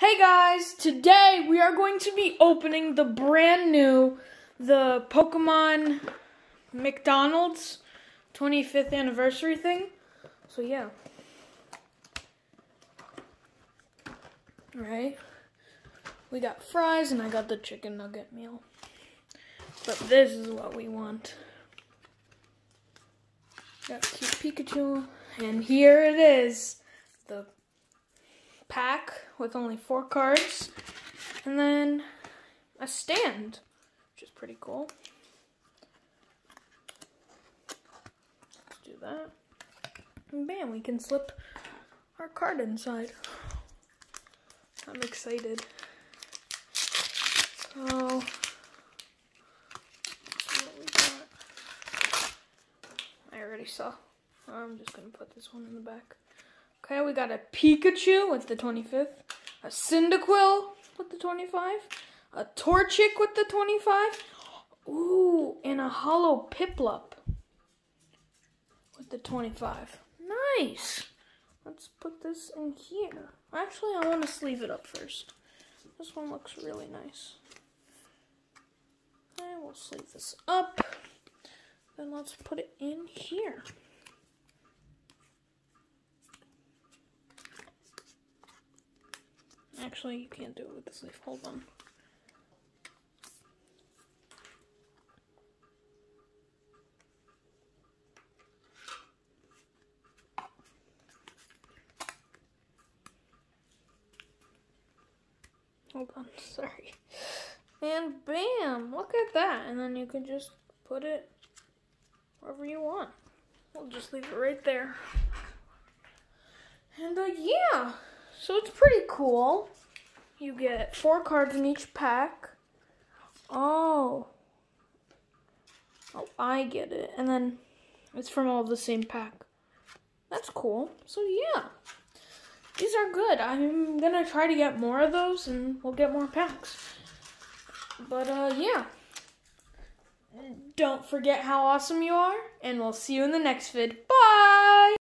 Hey guys, today we are going to be opening the brand new the Pokemon McDonald's 25th anniversary thing. So yeah. Alright. We got fries and I got the chicken nugget meal. But this is what we want. Got cute Pikachu. And here it is. The pack with only four cards. And then a stand, which is pretty cool. Let's do that. And bam, we can slip our card inside. I'm excited. So, what we got. I already saw. I'm just gonna put this one in the back. Okay, we got a Pikachu with the 25th, a Cyndaquil with the 25, a Torchic with the 25, ooh, and a Holo Piplup with the 25. Nice! Let's put this in here. Actually, I want to sleeve it up first. This one looks really nice. And we'll sleeve this up. Then let's put it in here. Actually, you can't do it with this leaf. Hold on. Hold on, sorry. And bam! Look at that. And then you can just put it wherever you want. We'll just leave it right there. And uh, yeah, so it's pretty cool. You get four cards in each pack. Oh. Oh, I get it. And then it's from all the same pack. That's cool. So yeah. These are good. I'm gonna try to get more of those and we'll get more packs. But uh yeah. Don't forget how awesome you are, and we'll see you in the next vid.